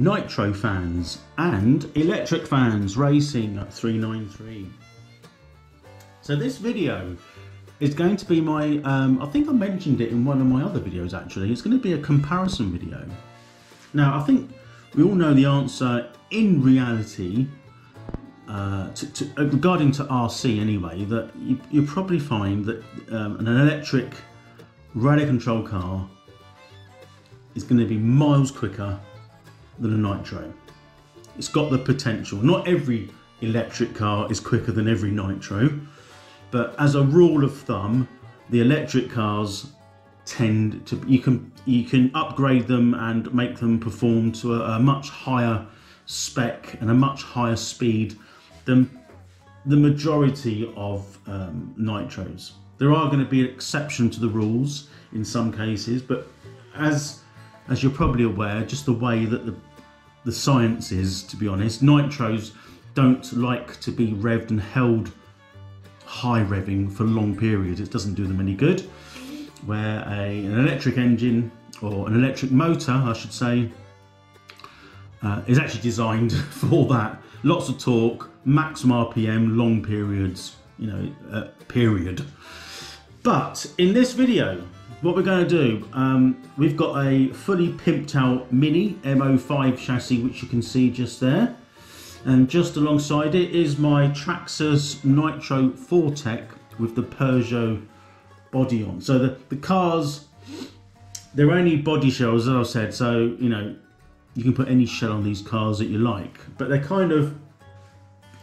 Nitro fans and electric fans racing at 393. So this video is going to be my, um, I think I mentioned it in one of my other videos actually, it's going to be a comparison video. Now I think we all know the answer in reality uh, to, to, uh, regarding to RC anyway, that you, will probably find that um, an electric radio control car is going to be miles quicker than a nitro. It's got the potential. Not every electric car is quicker than every nitro, but as a rule of thumb, the electric cars tend to you can you can upgrade them and make them perform to a, a much higher spec and a much higher speed than the majority of um, nitros. There are going to be an exception to the rules in some cases, but as as you're probably aware, just the way that the the science is, to be honest. Nitros don't like to be revved and held high revving for long periods. It doesn't do them any good. Where a, an electric engine or an electric motor, I should say, uh, is actually designed for that. Lots of torque, maximum RPM, long periods, you know, uh, period. But in this video, what we're going to do, um, we've got a fully pimped out Mini M05 chassis, which you can see just there. And just alongside it is my Traxxas Nitro 4Tec with the Peugeot body on. So the, the cars, they're only body shells, as I said, so, you know, you can put any shell on these cars that you like. But they're kind of,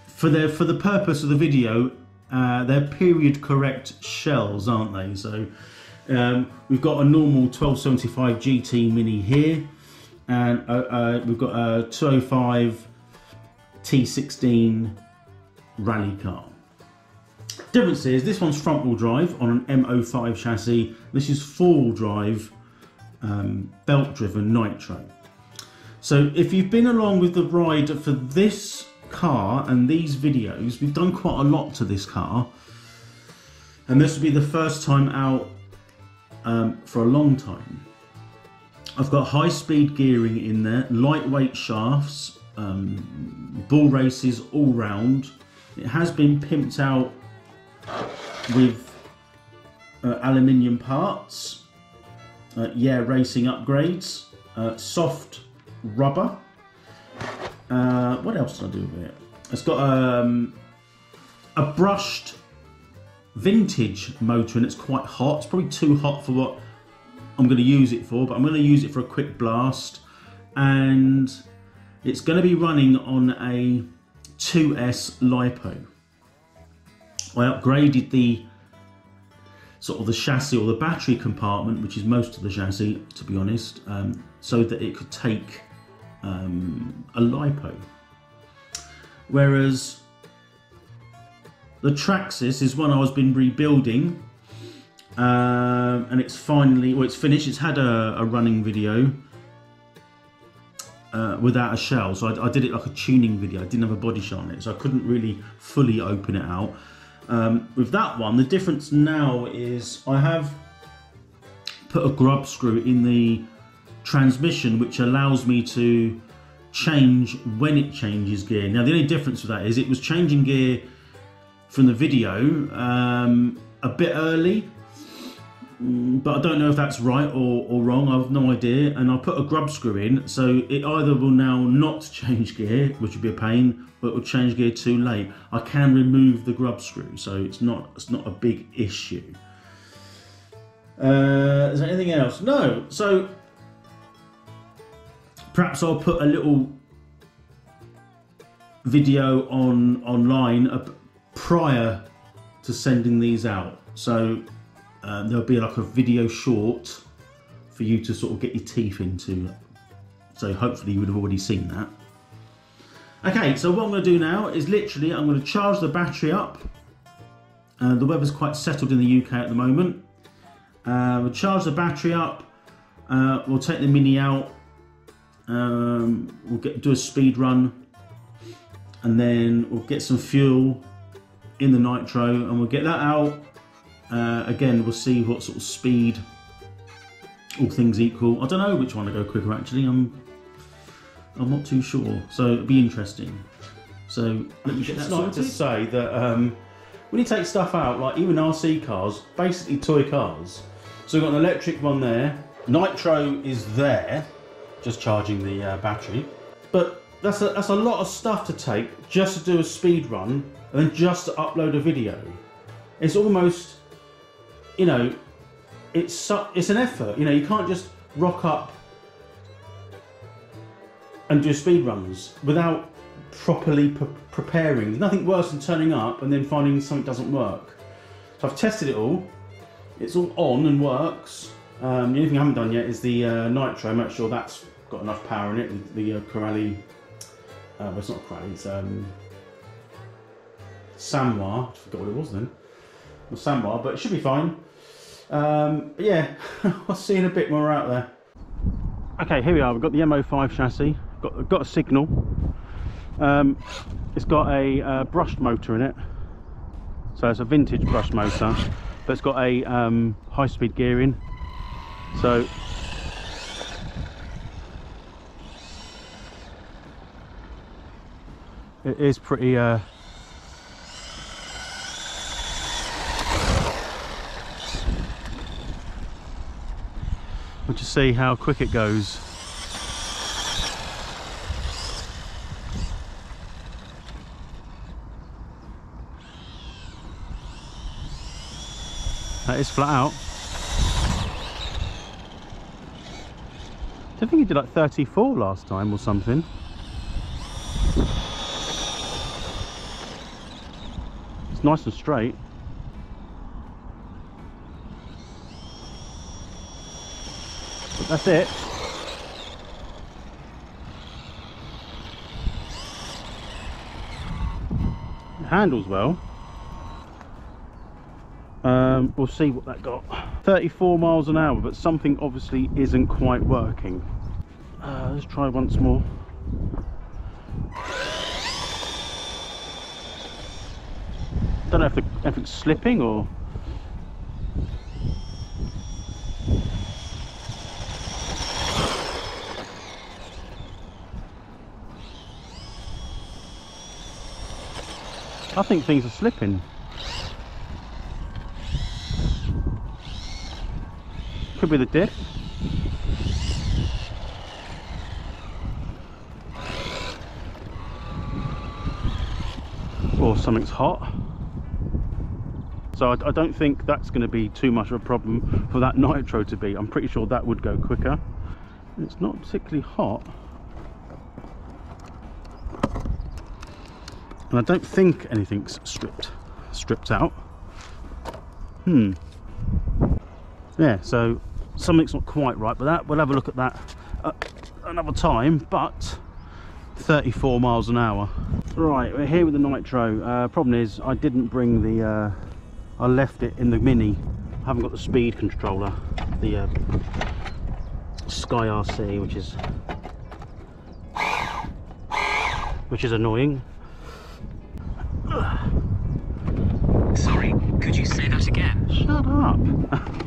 for, their, for the purpose of the video, uh, they're period correct shells, aren't they? So um, we've got a normal 1275 GT Mini here, and uh, uh, we've got a 205 T16 rally car. Difference is this one's front wheel drive on an M05 chassis. This is four wheel drive um, belt driven nitro. So if you've been along with the ride for this car and these videos, we've done quite a lot to this car. And this will be the first time out um, for a long time. I've got high speed gearing in there, lightweight shafts, um, ball races all round. It has been pimped out with uh, aluminium parts, uh, yeah, racing upgrades, uh, soft rubber. Uh, what else did I do with it? It's got um, a brushed vintage motor and it's quite hot. It's probably too hot for what I'm going to use it for, but I'm going to use it for a quick blast. And it's going to be running on a 2S LiPo. I upgraded the sort of the chassis or the battery compartment, which is most of the chassis, to be honest, um, so that it could take um, a LiPo. Whereas the Traxxas is one I was been rebuilding um, and it's finally, well it's finished, it's had a, a running video uh, without a shell so I, I, did it like a tuning video, I didn't have a body shell on it so I couldn't really fully open it out. Um, with that one, the difference now is I have put a grub screw in the transmission which allows me to change when it changes gear. Now the only difference with that is it was changing gear from the video um, a bit early, mm, but I don't know if that's right or, or wrong. I have no idea. And I put a grub screw in, so it either will now not change gear, which would be a pain, but it will change gear too late. I can remove the grub screw, so it's not it's not a big issue. Uh, is there anything else? No. So perhaps I'll put a little video on online prior to sending these out. So um, there'll be like a video short for you to sort of get your teeth into. So hopefully you would have already seen that. Okay, so what I'm going to do now is literally I'm going to charge the battery up. Uh, the weather's quite settled in the UK at the moment. Uh, we'll charge the battery up. Uh, we'll take the Mini out. Um, we'll get do a speed run. And then we'll get some fuel in the nitro and we'll get that out. Uh, again, we'll see what sort of speed, all things equal. I don't know which one to go quicker actually. I'm I'm not too sure. So it'll be interesting. So let me get that like to sorted. say that um, when you take stuff out, like even RC cars, basically toy cars. So we've got an electric one there. Nitro is there, just charging the uh, battery. But that's a, that's a lot of stuff to take just to do a speed run and then just to upload a video. It's almost, you know, it's su- it's an effort. You know, you can't just rock up and do speed runs without properly pre- preparing. There's nothing worse than turning up and then finding something doesn't work. So I've tested it all. It's all on and works. Um, the only thing I haven't done yet is the uh, nitro. Make sure that's got enough power in it. The, the uh, Corelli. Uh, well, it's not Corelli. It's um, Sanwa. I forgot what it was then. It was Sanwa, but it should be fine. Um, yeah, I'll see in a bit more out there. Okay, here we are. We've got the M05 chassis. Got got a signal. Um, it's got a uh, brushed motor in it, so it's a vintage brushed motor, but it's got a um, high-speed gearing. So it is pretty. Uh, we'll just see how quick it goes. That is flat out. I think he did like 34 last time or something. Nice and straight. But that's it. It handles well. Um, we'll see what that got. 34 miles an hour, but something obviously isn't quite working. Uh, let's try once more. Don't know if, the, if it's slipping or. I think things are slipping. Could be the diff. Or something's hot. So I, I don't think that's going to be too much of a problem for that nitro to be. I'm pretty sure that would go quicker. It's not particularly hot. And I don't think anything's stripped stripped out. Hmm yeah so something's not quite right but that we'll have a look at that uh, another time but 34 miles an hour right we're here with the nitro uh, problem is i didn't bring the uh, i left it in the mini. I haven't got the speed controller the uh, SkyRC which is which is annoying. Sorry, could you say that again? shut up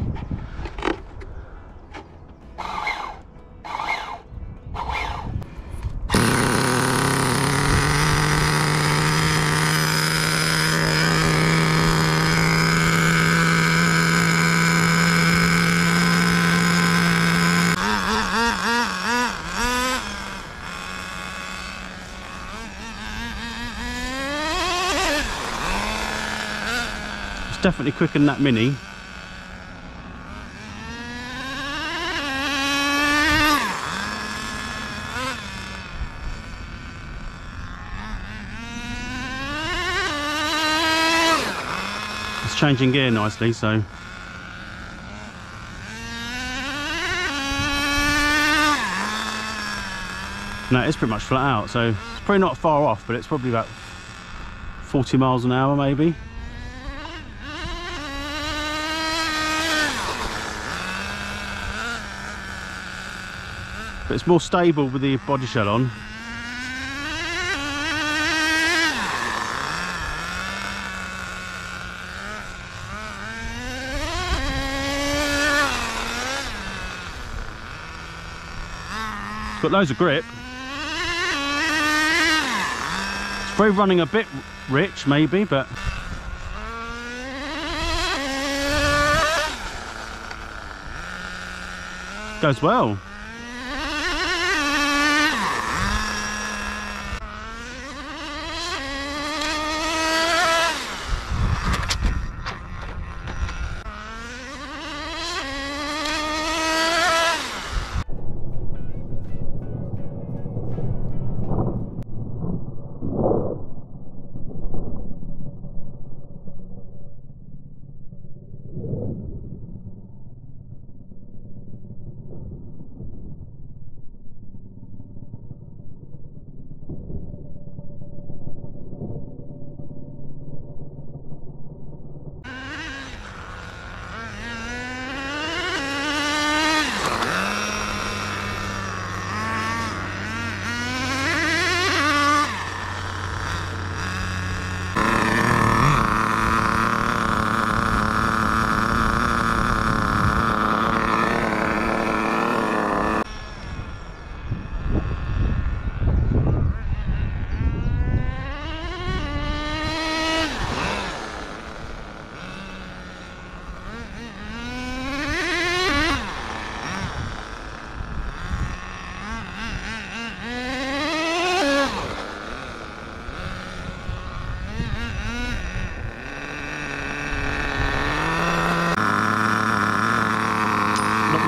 definitely quicker than that mini. It's changing gear nicely, so no, it's pretty much flat out. So it's probably not far off, but it's probably about 40 miles an hour, maybe. But it's more stable with the body shell on. Got loads of grip. It's probably running a bit rich, maybe, but goes well.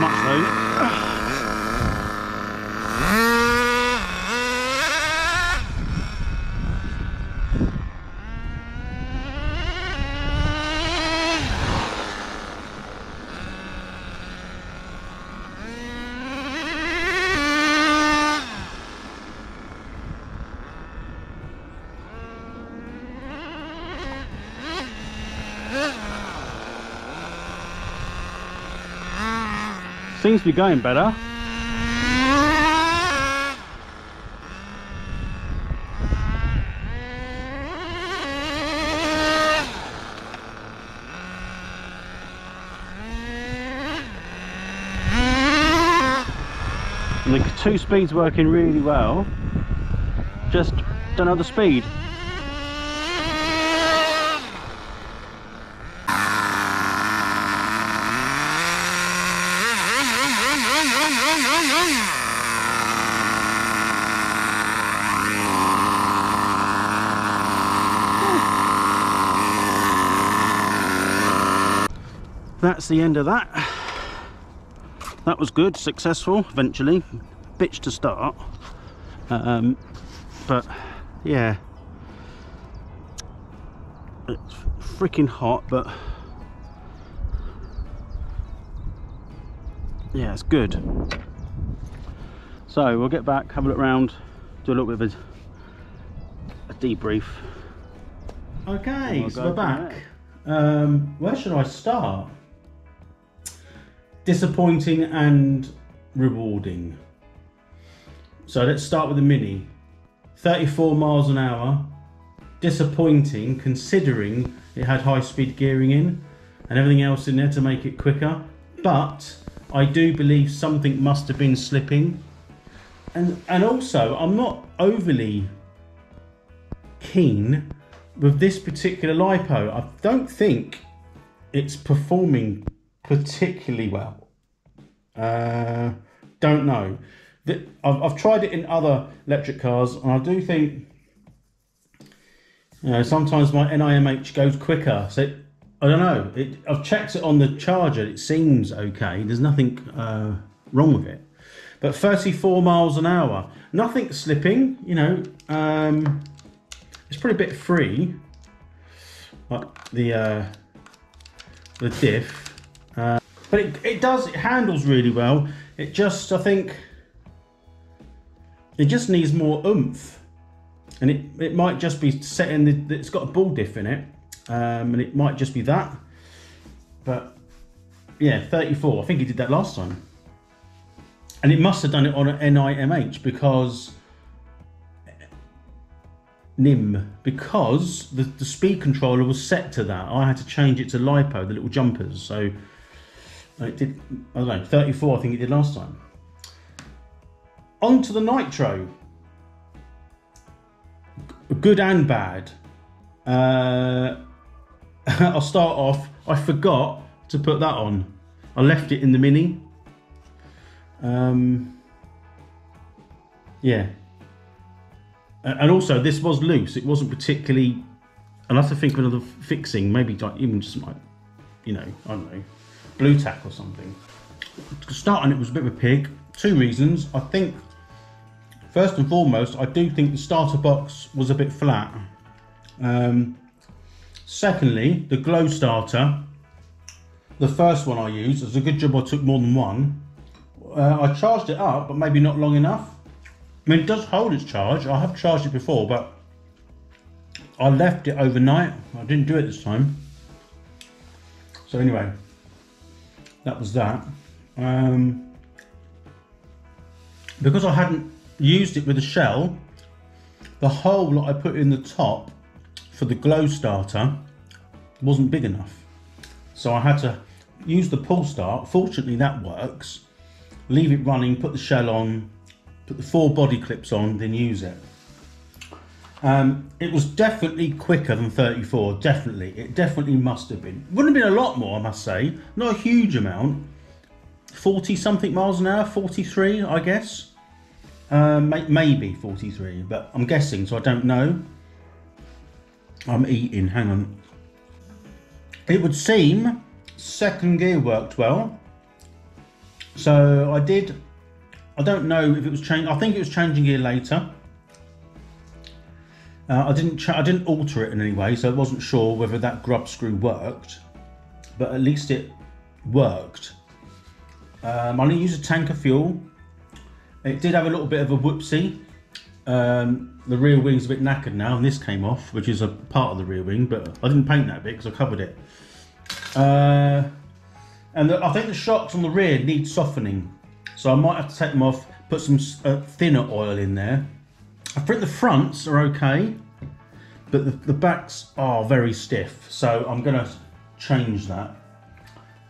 Not much Seems to be going better. And the two speeds working really well. Just don't know the speed. That's the end of that. That was good, successful eventually. Bitch to start. Um, but yeah. It's freaking hot, but yeah, it's good. So we'll get back, have a look around, do a little bit of a, a debrief. Okay, We'll so we're back. Um, where should I start? Disappointing and rewarding. So let's start with the Mini. 34 miles an hour. Disappointing considering it had high speed gearing in and everything else in there to make it quicker. But I do believe something must have been slipping. And, and also, I'm not overly keen with this particular lipo. I don't think it's performing particularly well. Uh, don't know. The- I've, I've tried it in other electric cars, and I do think you know sometimes my NIMH goes quicker. So it, I don't know. It, I've checked it on the charger. It seems okay. There's nothing uh, wrong with it. But 34 miles an hour, nothing slipping. You know, um, it's pretty bit free. Like the uh, the diff, but it, it does it handles really well. It just I think it just needs more oomph, and it it might just be setting the it's got a ball diff in it, um, and it might just be that. But yeah, 34. I think he did that last time, and it must have done it on an NIMH because. NIM because the, the speed controller was set to that. I had to change it to LiPo, the little jumpers. So it did, I don't know, 34 I think it did last time. On to the Nitro. good and bad. Uh, I'll start off. I forgot to put that on. I left it in the mini. Um, yeah. And also, this was loose. It wasn't particularly. I'll have to think of another fixing. Maybe even just like, you know, I don't know, blue tack or something. Starting it was a bit of a pig. Two reasons. I think, first and foremost, I do think the starter box was a bit flat. Um, secondly, the glow starter, the first one I used, it was a good job I took more than one. Uh, I charged it up, but maybe not long enough. I mean, it does hold its charge. I have charged it before, but I left it overnight. I didn't do it this time. So anyway, that was that. Um, because I hadn't used it with a shell, the hole that I put in the top for the glow starter wasn't big enough. So I had to use the pull start. Fortunately, that works. Leave it running, put the shell on, put the four body clips on, then use it. Um, it was definitely quicker than 34, definitely. It definitely must have been. Wouldn't have been a lot more, I must say. Not a huge amount. 40 something miles an hour, 43, I guess. Um, may- maybe 43, but I'm guessing, so I don't know. I'm eating, hang on. It would seem second gear worked well. So I did, I don't know if it was changed, I think it was changing gear later. Uh, I didn't, I didn't alter it in any way, so I wasn't sure whether that grub screw worked, but at least it worked. Um, I only used a tank of fuel. It did have a little bit of a whoopsie. Um, the rear wing's a bit knackered now, and this came off, which is a part of the rear wing, but I didn't paint that bit because I covered it. Uh, and the, I think the shocks on the rear need softening, so I might have to take them off, put some uh, thinner oil in there. I think the fronts are okay, but the, the backs are very stiff, so I'm going to change that.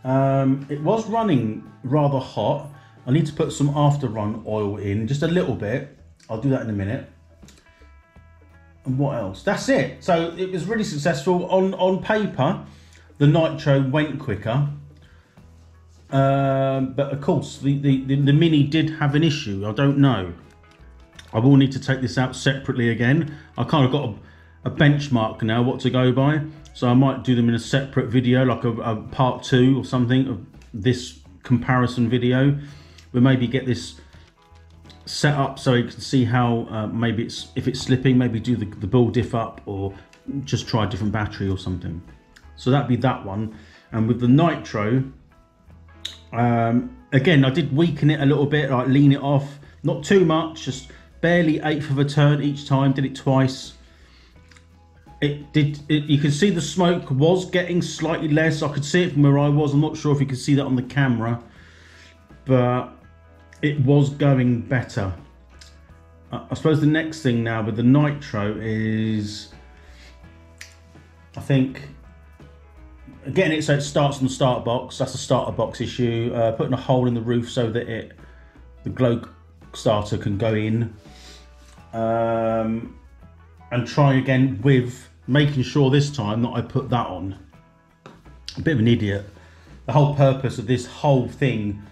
Um, it was running rather hot. I need to put some after run oil in, just a little bit. I'll do that in a minute. And what else? That's it. So it was really successful. On on paper, the nitro went quicker. Um, but of course, the, the, the, the Mini did have an issue. I don't know. I will need to take this out separately again. I kind of got a, a benchmark now, what to go by. So I might do them in a separate video, like a, a part two or something of this comparison video. We maybe get this set up so you can see how uh, maybe it's if it's slipping, maybe do the, the ball diff up or just try a different battery or something. So that'd be that one. And with the nitro, um, again, I did weaken it a little bit, like lean it off, not too much, just barely eighth of a turn each time. Did it twice. It did. It, you could see the smoke was getting slightly less. I could see it from where I was. I'm not sure if you could see that on the camera, but it was going better. I suppose the next thing now with the nitro is, I think getting it so it starts on the start box. That's a starter box issue. Uh, putting a hole in the roof so that it the glow starter can go in. Um, and try again with making sure this time that I put that on. A bit of an idiot. The whole purpose of this whole thing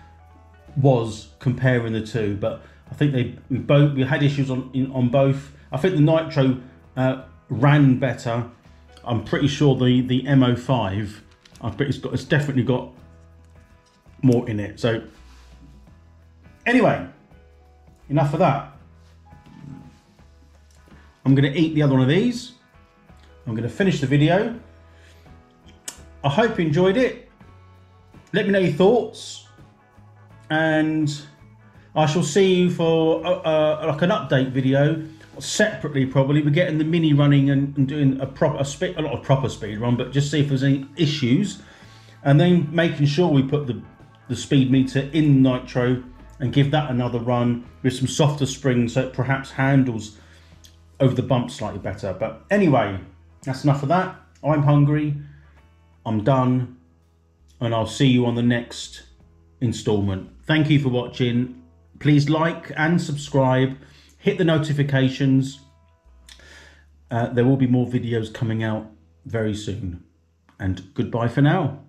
was comparing the two, but I think they we both we had issues on in, on both. I think the Nitro uh, ran better. I'm pretty sure the the M05, I bet it's got it's definitely got more in it. So anyway, enough of that. I'm going to eat the other one of these. I'm going to finish the video. I hope you enjoyed it. Let me know your thoughts, and I shall see you for uh, uh, like an update video separately. Probably we're getting the mini running and, and doing a proper a, spe- a lot of proper speed run, but just see if there's any issues, and then making sure we put the the speed meter in nitro and give that another run with some softer springs so it perhaps handles over the bump slightly better. But anyway, that's enough of that. I'm hungry. I'm done. And I'll see you on the next installment. Thank you for watching. Please like and subscribe. Hit the notifications. Uh, there will be more videos coming out very soon. And goodbye for now.